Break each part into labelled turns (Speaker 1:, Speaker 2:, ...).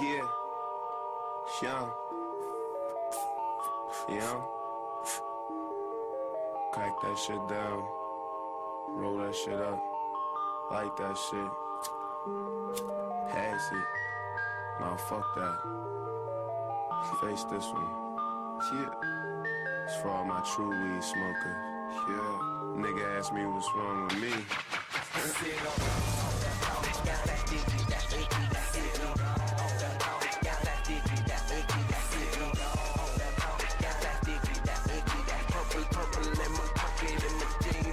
Speaker 1: Yeah. Young. Young. Crack that shit down. Roll that shit up. Like that shit. Pass it. Nah, fuck that. Face this one. Yeah. It's for all my true weed smokers. Yeah. Nigga asked me what's wrong with me.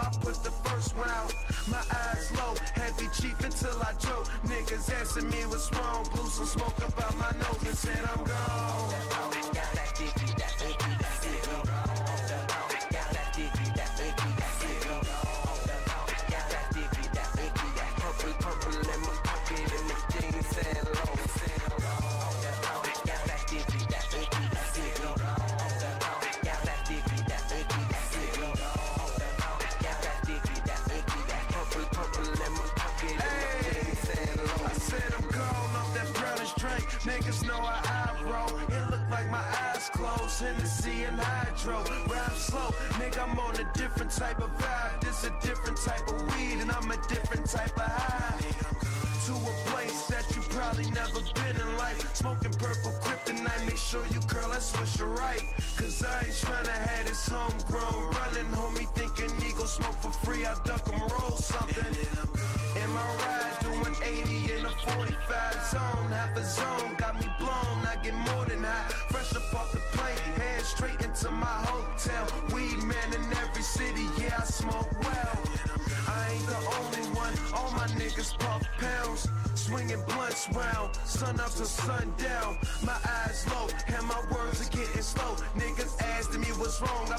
Speaker 2: I put the first out. My eyes low, heavy cheap until I choke. Niggas asking me what's wrong. Blew some smoke up out my nose and said I'm gone. Know how It look like my eyes closed. Hennessy and hydro. Rhyme slow. Nigga, I'm on a different type of vibe. This a different type of weed, and I'm a different type of high. To a place that you probably never been in life. Smoking purple kryptonite. Make sure you curl that swisher right. Cause I ain't tryna have this homegrown running. Homie thinking he gon' smoke for free. I duck 'em, roll something. In my ride, doing 80 in a 45 zone. Half a zone, niggas puff pounds. Swinging blunts round, sun up to sundown. My eyes low, and my words are getting slow. Niggas asking me what's wrong